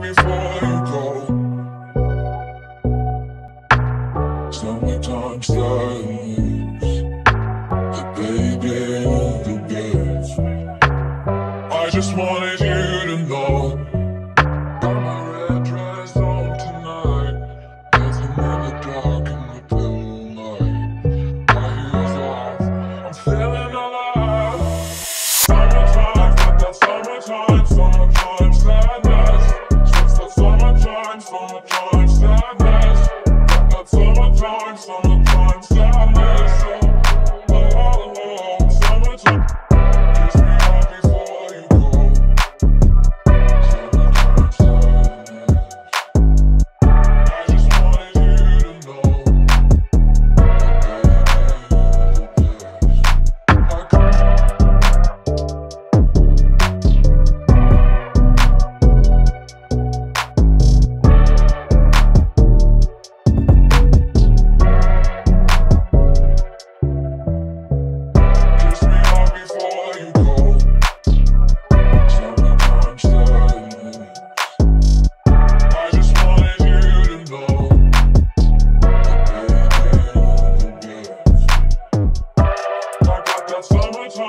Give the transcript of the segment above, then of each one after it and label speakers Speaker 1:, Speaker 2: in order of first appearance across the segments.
Speaker 1: before you go. Summertime baby the. I just wanted that summertime, summertime sadness.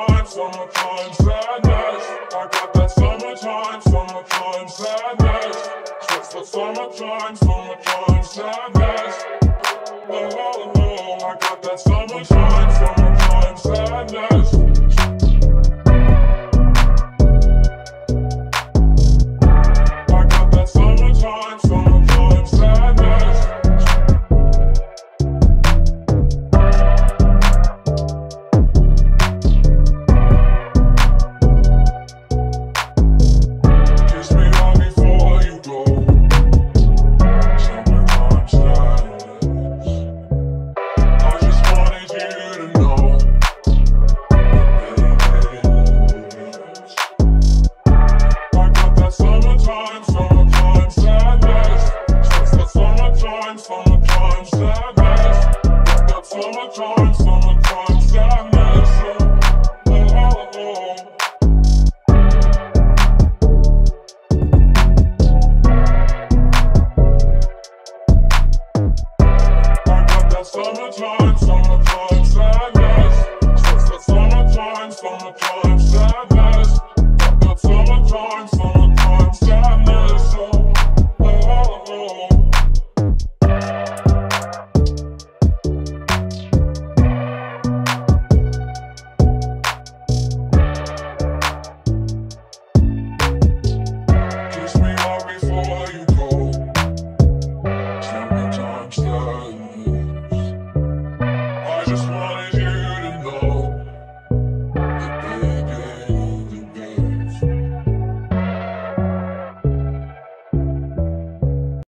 Speaker 1: summertime, summertime sadness. I got that summertime, summertime sadness. Just for summertime, summertime sadness. Oh, oh, oh, I got that summertime, summertime sadness. summertime, summertime sadness. Got summertime, summertime.